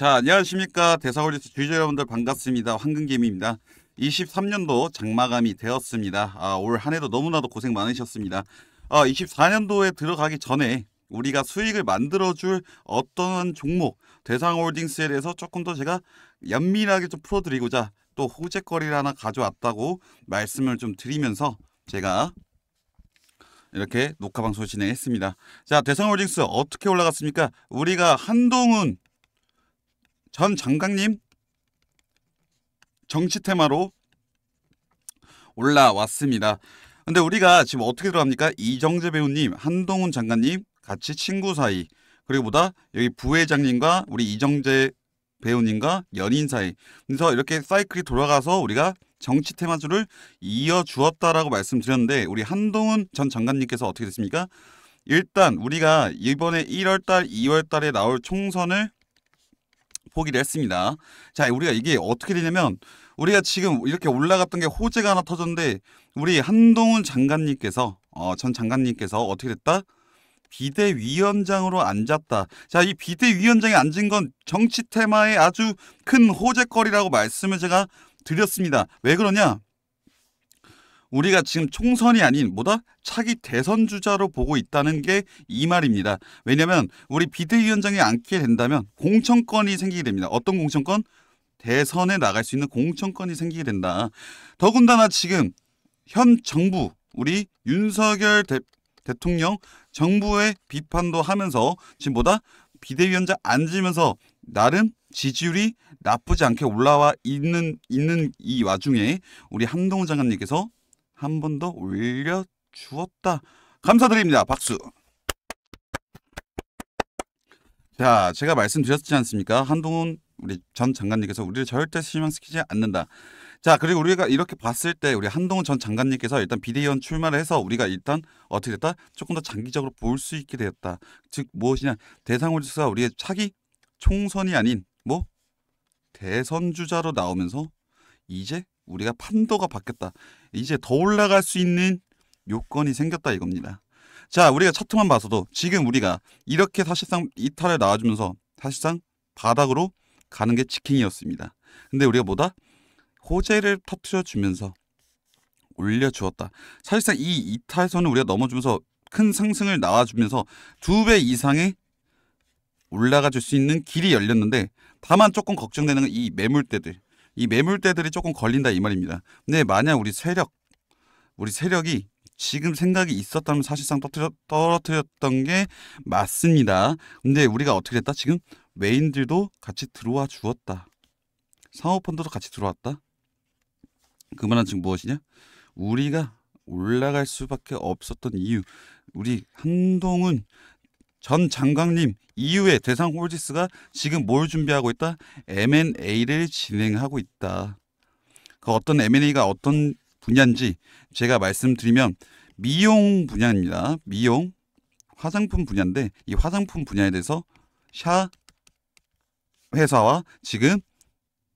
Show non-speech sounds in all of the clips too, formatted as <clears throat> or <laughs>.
자, 안녕하십니까. 대사올리스 주주 여러분들 반갑습니다. 황금개미입니다. 23년도 장마감이 되었습니다. 아, 올 한 해도 너무나도 고생 많으셨습니다. 아, 24년도에 들어가기 전에 우리가 수익을 만들어줄 어떤 종목, 대상홀딩스에 대해서 조금 더 제가 연밀하게 좀 풀어드리고자 또 호재거리를 하나 가져왔다고 말씀을 좀 드리면서 제가 이렇게 녹화 방송 진행했습니다. 자, 대상홀딩스 어떻게 올라갔습니까? 우리가 한동훈 전 장관님 정치 테마로 올라왔습니다. 근데 우리가 지금 어떻게 들어갑니까? 이정재 배우님, 한동훈 장관님 같이 친구 사이 그리고 보다 여기 부회장님과 우리 이정재 배우님과 연인 사이 그래서 이렇게 사이클이 돌아가서 우리가 정치 테마주를 이어주었다라고 말씀드렸는데 우리 한동훈 전 장관님께서 어떻게 됐습니까? 일단 우리가 이번에 1월달, 2월달에 나올 총선을 포기를 했습니다. 자, 우리가 이게 어떻게 되냐면 우리가 지금 이렇게 올라갔던 게 호재가 하나 터졌는데 우리 한동훈 장관님께서 어, 전 장관님께서 어떻게 됐다? 비대위원장으로 앉았다. 자, 이 비대위원장에 앉은 건 정치 테마의 아주 큰 호재거리라고 말씀을 제가 드렸습니다. 왜 그러냐? 우리가 지금 총선이 아닌 뭐다 차기 대선 주자로 보고 있다는 게 이 말입니다. 왜냐하면 우리 비대위원장에 앉게 된다면 공천권이 생기게 됩니다. 어떤 공천권? 대선에 나갈 수 있는 공천권이 생기게 된다. 더군다나 지금 현 정부 우리 윤석열 대, 대통령 정부의 비판도 하면서 지금 뭐다 비대위원장 앉으면서 나름 지지율이 나쁘지 않게 올라와 있는 있는 이 와중에 우리 한동훈 장관님께서 한 번 더 올려 주었다. 감사드립니다. 박수. 자, 제가 말씀드렸지 않습니까? 한동훈 우리 전 장관님께서 우리를 절대 실망시키지 않는다. 자, 그리고 우리가 이렇게 봤을 때 우리 한동훈 전 장관님께서 일단 비대위원 출마를 해서 우리가 일단 어떻게 됐다? 조금 더 장기적으로 볼 수 있게 되었다. 즉 무엇이냐? 대상홀지수가 우리의 차기 총선이 아닌 뭐 대선 주자로 나오면서 이제 우리가 판도가 바뀌었다. 이제 더 올라갈 수 있는 요건이 생겼다 이겁니다. 자, 우리가 차트만 봐서도 지금 우리가 이렇게 사실상 이탈을 나와주면서 사실상 바닥으로 가는 게 치킨이었습니다. 근데 우리가 뭐다? 호재를 터트려 주면서 올려주었다. 사실상 이 이탈선을 우리가 넘어주면서 큰 상승을 나와주면서 두 배 이상의 올라가 줄 수 있는 길이 열렸는데 다만 조금 걱정되는 건 이 매물대들 이 매물대들이 조금 걸린다 이 말입니다. 근데 만약 우리 세력 우리 세력이 지금 생각이 있었다면 사실상 떨어뜨렸, 떨어뜨렸던 게 맞습니다. 근데 우리가 어떻게 됐다? 지금 외인들도 같이 들어와 주었다. 상호펀드도 같이 들어왔다. 그 말은 지금 무엇이냐? 우리가 올라갈 수밖에 없었던 이유. 우리 한동훈 전 장관님 이후에 대상 홀지스가 지금 뭘 준비하고 있다? M&A를 진행하고 있다. 그 어떤 M&A가 어떤 분야인지 제가 말씀드리면 미용 분야입니다. 미용 화장품 분야인데 이 화장품 분야에 대해서 샤 회사와 지금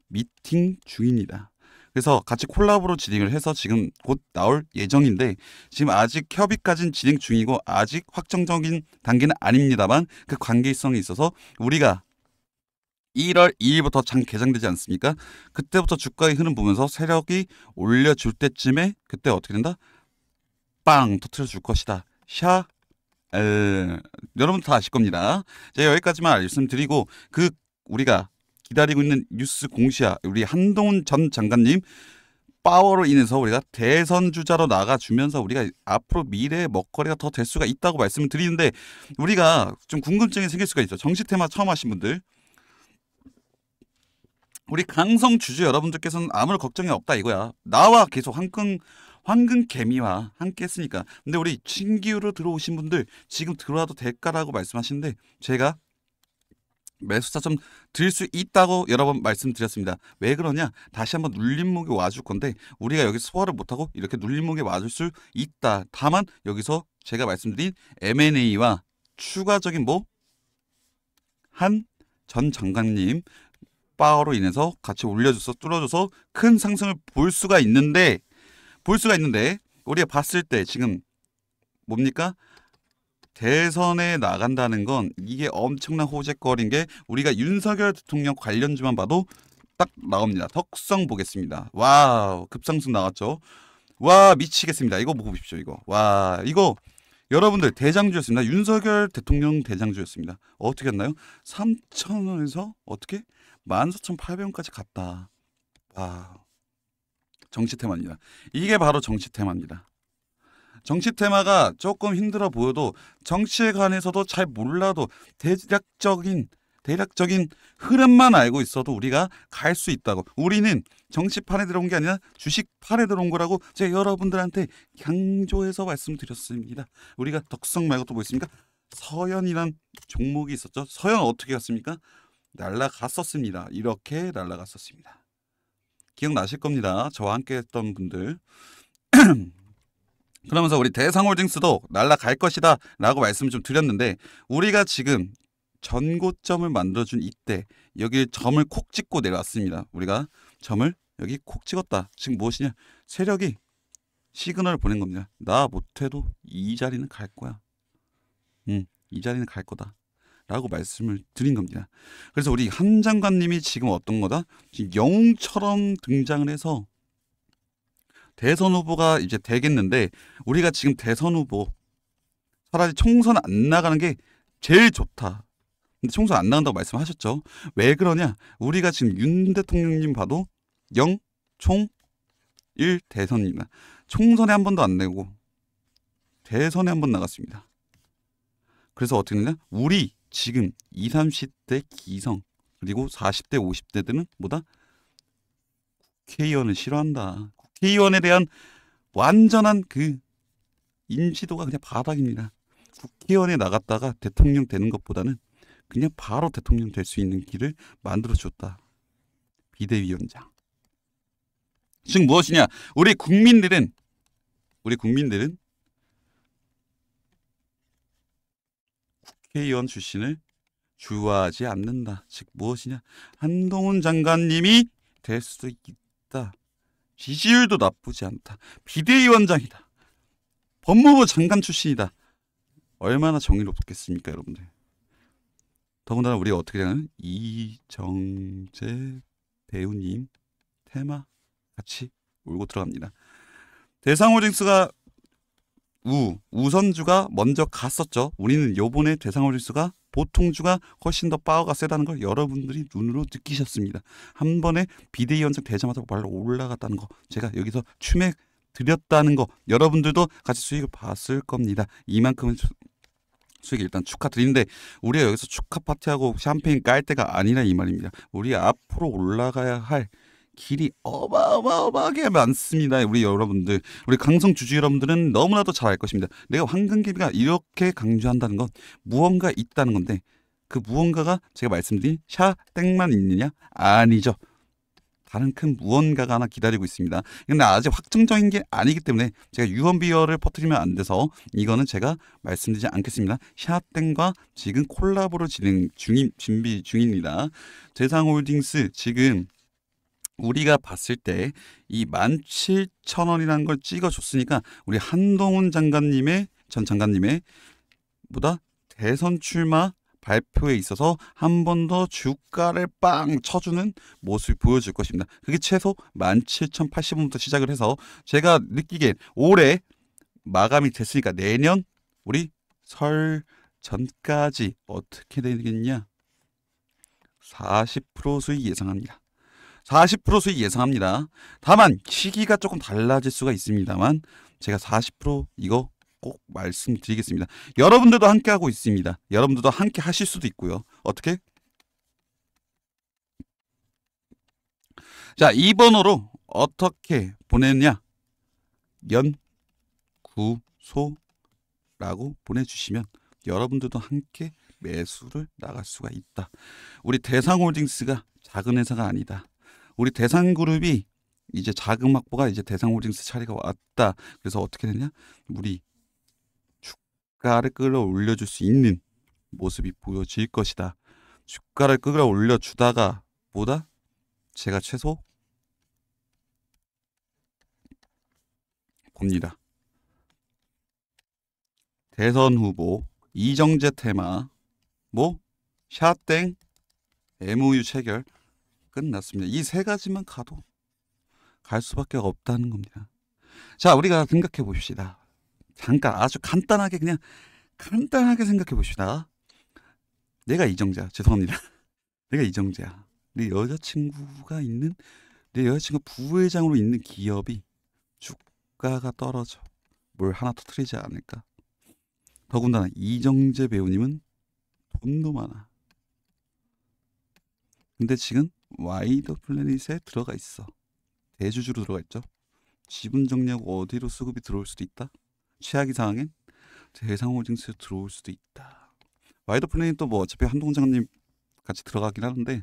미팅 중입니다. 그래서 같이 콜라보로 진행을 해서 지금 곧 나올 예정인데 지금 아직 협의까지는 진행 중이고 아직 확정적인 단계는 아닙니다만 그 관계성이 있어서 우리가 1월 2일부터 장 개장되지 않습니까? 그때부터 주가의 흐름 보면서 세력이 올려줄 때쯤에 그때 어떻게 된다? 빵 터트려 줄 것이다. 샤 에, 여러분 다 아실 겁니다. 제가 여기까지만 말씀드리고 그 우리가 기다리고 있는 뉴스 공시야 우리 한동훈 전 장관님 파워로 인해서 우리가 대선 주자로 나가주면서 우리가 앞으로 미래의 먹거리가 더 될 수가 있다고 말씀을 드리는데 우리가 좀 궁금증이 생길 수가 있죠. 정치 테마 처음 하신 분들. 우리 강성 주주 여러분들께서는 아무런 걱정이 없다 이거야. 나와 계속 황금 황금 개미와 함께 했으니까. 근데 우리 신기후로 들어오신 분들 지금 들어와도 될까라고 말씀하시는데 제가 매수차 좀 드릴 수 있다고 여러 번 말씀드렸습니다. 왜 그러냐? 다시 한번 눌림목에 와줄 건데 우리가 여기 소화를 못하고 이렇게 눌림목에 와줄 수 있다. 다만 여기서 제가 말씀드린 M&A와 추가적인 뭐 한 전 장관님 파워로 인해서 같이 올려줘서 뚫어줘서 큰 상승을 볼 수가 있는데 볼 수가 있는데 우리가 봤을 때 지금 뭡니까? 대선에 나간다는 건 이게 엄청난 호재거리인 게 우리가 윤석열 대통령 관련주만 봐도 딱 나옵니다. 덕성 보겠습니다. wow 급상승 나왔죠. 와 미치겠습니다. 이거 보고 보십시오. 이거 와 이거 여러분들 대장주였습니다. 윤석열 대통령 대장주였습니다. 어떻게 했나요? 3천원에서 어떻게 14,800원까지 갔다. 와 정치 테마입니다. 이게 바로 정치 테마입니다. 정치 테마가 조금 힘들어 보여도 정치에 관해서도 잘 몰라도 대략적인 대략적인 흐름만 알고 있어도 우리가 갈 수 있다고. 우리는 정치판에 들어온 게 아니라 주식판에 들어온 거라고 제가 여러분들한테 강조해서 말씀드렸습니다. 우리가 덕성 말고 또 뭐 있습니까? 서연이란 종목이 있었죠. 서연 어떻게 갔습니까? 날라갔었습니다. 이렇게 날라갔었습니다. 기억나실 겁니다. 저와 함께 했던 분들. <clears throat> 그러면서 우리 대상홀딩스도 날라갈 것이다 라고 말씀을 좀 드렸는데 우리가 지금 전고점을 만들어준 이때 여기 점을 콕 찍고 내려왔습니다. 우리가 점을 여기 콕 찍었다. 지금 무엇이냐? 세력이 시그널을 보낸 겁니다. 나 못해도 이 자리는 갈 거야. 응, 이 자리는 갈 거다. 라고 말씀을 드린 겁니다. 그래서 우리 한 장관님이 지금 어떤 거다? 지금 영웅처럼 등장을 해서 대선 후보가 이제 되겠는데 우리가 지금 대선 후보 차라리 총선 안 나가는 게 제일 좋다. 근데 총선 안 나간다고 말씀하셨죠. 왜 그러냐? 우리가 지금 윤 대통령님 봐도 영, 총, 일 대선입니다. 총선에 한 번도 안 내고 대선에 한 번 나갔습니다. 그래서 어떻게 되냐? 우리 지금 20, 30대 기성 그리고 40대 50대들은 뭐다? 국회의원을 싫어한다. 국회의원에 대한 완전한 그 인지도가 그냥 바닥입니다. 국회의원에 나갔다가 대통령 되는 것보다는 그냥 바로 대통령 될 수 있는 길을 만들어 줬다. 비대위원장. 즉 무엇이냐? 우리 국민들은 우리 국민들은 국회의원 출신을 좋아하지 않는다. 즉 무엇이냐? 한동훈 장관님이 될 수도 있다. 지지율도 나쁘지 않다. 비대위원장이다. 법무부 장관 출신이다. 얼마나 정의롭겠습니까, 여러분들? 더군다나 우리가 어떻게 되냐면 이정재 배우님 테마 같이 울고 들어갑니다. 대상 호징스가 우 우선주가 먼저 갔었죠. 우리는 요번에 대상호징스가 보통주가 훨씬 더 파워가 세다는 걸 여러분들이 눈으로 느끼셨습니다. 한 번에 비대위원장 되자마자 발로 올라갔다는 거 제가 여기서 추맥 드렸다는 거 여러분들도 같이 수익을 봤을 겁니다. 이만큼은 수익 일단 축하드리는데 우리가 여기서 축하 파티하고 샴페인 깔 때가 아니라 이 말입니다. 우리 앞으로 올라가야 할 길이 어마어마하게 많습니다. 우리 여러분들, 우리 강성 주주 여러분들은 너무나도 잘 알 것입니다. 내가 황금개비가 이렇게 강조한다는 건 무언가 있다는 건데 그 무언가가 제가 말씀드린 샤 땡만 있느냐? 아니죠. 다른 큰 무언가가 하나 기다리고 있습니다. 근데 아직 확정적인 게 아니기 때문에 제가 유언비어를 퍼뜨리면 안 돼서 이거는 제가 말씀드리지 않겠습니다. 샤땡과 지금 콜라보로 진행 중인 준비 중입니다. 대상홀딩스 지금 우리가 봤을 때 이 17,000원이라는 걸 찍어줬으니까 우리 한동훈 장관님의 전 장관님의 보다 대선 출마 발표에 있어서 한 번 더 주가를 빵 쳐주는 모습을 보여줄 것입니다. 그게 최소 17,080원부터 시작을 해서 제가 느끼기엔 올해 마감이 됐으니까 내년 우리 설 전까지 어떻게 되겠냐? 40% 수익 예상합니다. 40% 수익 예상합니다. 다만 시기가 조금 달라질 수가 있습니다만 제가 40% 이거 꼭 말씀드리겠습니다. 여러분들도 함께 하고 있습니다. 여러분들도 함께 하실 수도 있고요. 어떻게? 자, 2번으로 어떻게 보냈냐? 연구소라고 보내주시면 여러분들도 함께 매수를 나갈 수가 있다. 우리 대상홀딩스가 작은 회사가 아니다. 우리 대상 그룹이 이제 자금 확보가 이제 대상홀딩스 차례가 왔다. 그래서 어떻게 되냐? 우리 주가를 끌어올려 줄 수 있는 모습이 보여질 것이다. 주가를 끌어올려 주다가 보다 제가 최소 봅니다. 대선 후보 이정재 테마 뭐 샤땡 MOU 체결 끝났습니다. 이 세 가지만 가도 갈 수밖에 없다는 겁니다. 자, 우리가 생각해 봅시다. 잠깐 아주 간단하게 그냥 간단하게 생각해 봅시다. 내가 이정재야. 죄송합니다. <laughs> 내가 이정재야. 내 여자친구가 있는 내 여자친구 부회장으로 있는 기업이 주가가 떨어져. 뭘 하나 터트리지 않을까? 더군다나 이정재 배우님은 돈도 많아. 근데 지금 와이드 플래닛에 들어가 있어. 대주주로 들어가 있죠. 지분 정리하고 어디로 수급이 들어올 수도 있다. 최악의 상황엔 대상홀딩스에 들어올 수도 있다. 와이드 플래닛도 뭐 어차피 한동훈 장관님 같이 들어가긴 하는데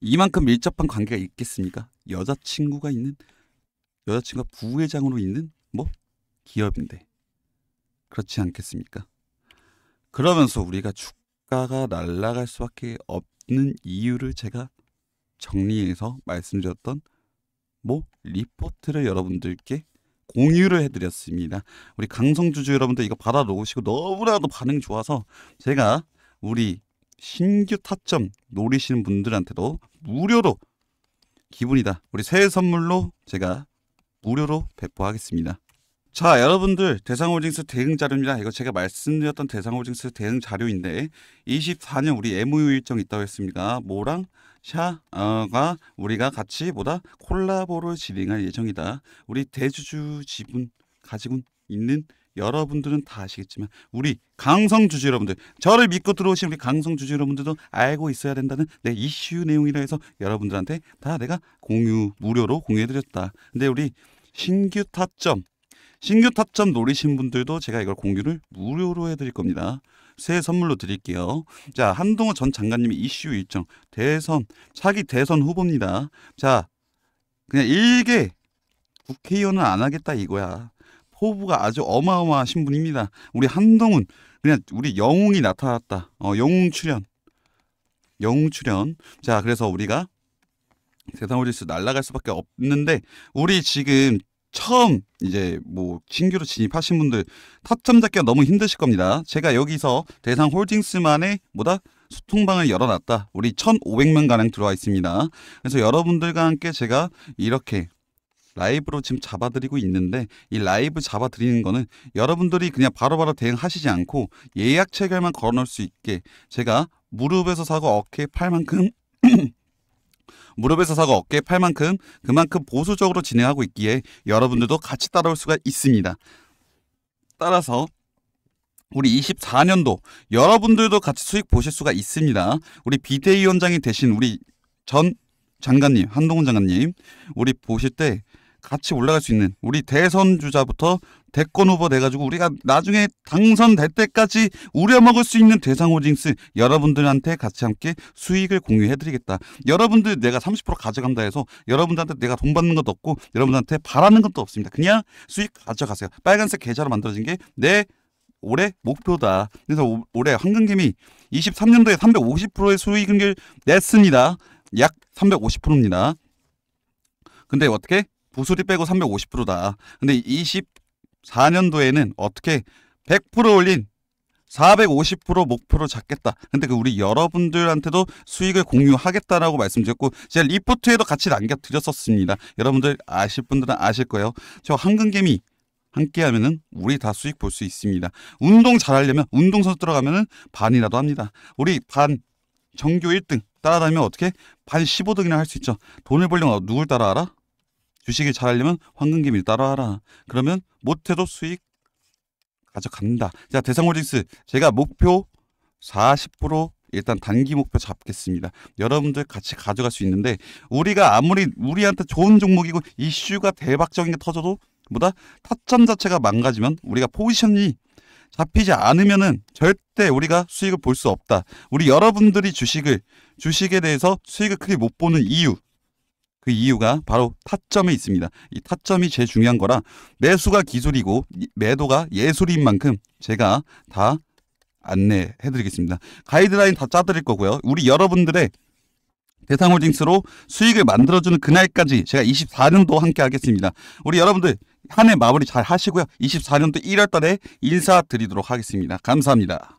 이만큼 밀접한 관계가 있겠습니까? 여자친구가 있는 여자친구가 부회장으로 있는 뭐 기업인데 그렇지 않겠습니까? 그러면서 우리가 주가가 날아갈 수밖에 없는 이유를 제가 정리해서 말씀드렸던 뭐 리포트를 여러분들께 공유를 해드렸습니다. 우리 강성주주 여러분들 이거 받아 놓으시고 너무나도 반응이 좋아서 제가 우리 신규 타점 노리시는 분들한테도 무료로 기분이다. 우리 새해 선물로 제가 무료로 배포하겠습니다. 자, 여러분들 대상홀딩스 대응 자료입니다. 이거 제가 말씀드렸던 대상홀딩스 대응 자료인데 24년 우리 MOU 일정 있다고 했습니다. 뭐랑 샤가 우리가 같이 보다 콜라보를 진행할 예정이다. 우리 대주주 지분 가지고 있는 여러분들은 다 아시겠지만 우리 강성 주주 여러분들 저를 믿고 들어오신 우리 강성 주주 여러분들도 알고 있어야 된다는 내 이슈 내용이라 해서 여러분들한테 다 내가 공유 무료로 공유해드렸다. 근데 우리 신규 타점 신규 타점 노리신 분들도 제가 이걸 공유를 무료로 해드릴 겁니다. 새 선물로 드릴게요. 자, 한동훈 전 장관님의 이슈 일정, 대선, 차기 대선 후보입니다. 자, 그냥 일개 국회의원은 안 하겠다 이거야. 포부가 아주 어마어마하신 분입니다. 우리 한동훈, 그냥 우리 영웅이 나타났다. 어, 영웅 출연. 영웅 출연. 자, 그래서 우리가 세상 오리스 날아갈 수밖에 없는데, 우리 지금 처음 이제 뭐 신규로 진입하신 분들 타점 잡기가 너무 힘드실 겁니다. 제가 여기서 대상 홀딩스만의 뭐다 소통방을 열어놨다. 우리 1,500명 가량 들어와 있습니다. 그래서 여러분들과 함께 제가 이렇게 라이브로 지금 잡아드리고 있는데 이 라이브 잡아드리는 거는 여러분들이 그냥 바로바로 대응하시지 않고 예약 체결만 걸어놓을 수 있게 제가 무릎에서 사고 어깨 팔 만큼 무릎에서 사고 어깨에 팔 만큼 그만큼 보수적으로 진행하고 있기에 여러분들도 같이 따라올 수가 있습니다. 따라서 우리 24년도 여러분들도 같이 수익 보실 수가 있습니다. 우리 비대위원장이 되신 우리 전 장관님, 한동훈 장관님, 우리 보실 때 같이 올라갈 수 있는 우리 대선 주자부터 대권 후보 돼가지고 우리가 나중에 당선될 때까지 우려먹을 수 있는 대상 호징스 여러분들한테 같이 함께 수익을 공유해드리겠다. 여러분들 내가 30% 가져간다 해서 여러분들한테 내가 돈 받는 것도 없고 여러분들한테 바라는 것도 없습니다. 그냥 수익 가져가세요. 빨간색 계좌로 만들어진 게 내 올해 목표다. 그래서 올해 황금개미 23년도에 350%의 수익을 냈습니다. 약 350%입니다. 근데 어떻게? 부수리 빼고 350%다. 근데 24년도에는 어떻게 100% 올린 450% 목표로 잡겠다. 근데 그 우리 여러분들한테도 수익을 공유하겠다라고 말씀드렸고 제가 리포트에도 같이 남겨드렸었습니다. 여러분들 아실 분들은 아실 거예요. 저 한근개미 함께 하면은 우리 다 수익 볼 수 있습니다. 운동 잘하려면 운동선수 들어가면은 반이라도 합니다. 우리 반 정교 1등 따라다니면 어떻게 반 15등이나 할 수 있죠. 돈을 벌려면 누굴 따라하라? 주식을 잘하려면 황금개미를 따라하라. 그러면 못해도 수익 가져간다. 자, 대상홀딩스 제가 목표 40% 일단 단기 목표 잡겠습니다. 여러분들 같이 가져갈 수 있는데 우리가 아무리 우리한테 좋은 종목이고 이슈가 대박적인 게 터져도 뭐다 타점 자체가 망가지면 우리가 포지션이 잡히지 않으면은 절대 우리가 수익을 볼 수 없다. 우리 여러분들이 주식을 주식에 대해서 수익을 크게 못 보는 이유 그 이유가 바로 타점에 있습니다. 이 타점이 제일 중요한 거라 매수가 기술이고 매도가 예술인 만큼 제가 다 안내해 드리겠습니다. 가이드라인 다 짜드릴 거고요. 우리 여러분들의 대상홀딩스로 수익을 만들어주는 그날까지 제가 24년도 함께 하겠습니다. 우리 여러분들 한 해 마무리 잘 하시고요. 24년도 1월 달에 인사드리도록 하겠습니다. 감사합니다.